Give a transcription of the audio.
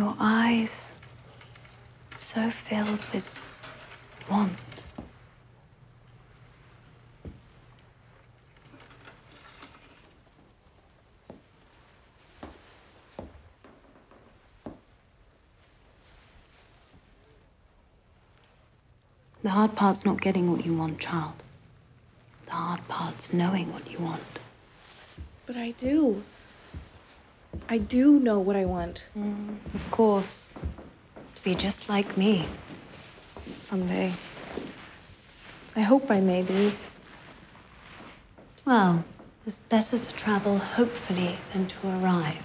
Your eyes so filled with want. The hard part's not getting what you want, child. The hard part's knowing what you want. But I do. I do know what I want. Mm, of course. To be just like me. Someday. I hope I may be. Well, it's better to travel hopefully than to arrive.